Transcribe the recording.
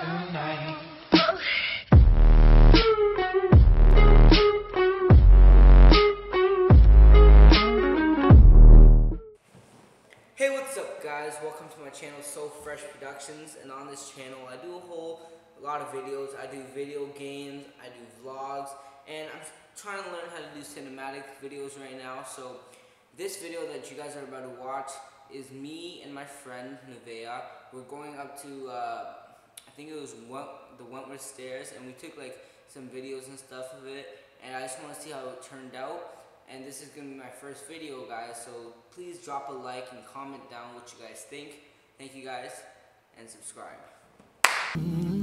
tonight. Hey, what's up, guys? Welcome to my channel, SoeFresh Productions. And on this channel, I do a whole lot of videos. I do video games, I do vlogs, and I'm trying to learn how to do cinematic videos right now. So, this video that you guys are about to watch is me and my friend Nevaeh. We're going up to, uh, think it was Went- the Wentworth Stairs, and we took like some videos and stuff of it. And I just want to see how it turned out and this is gonna be my first video guys so please drop a like and comment down what you guys think thank you guys and subscribe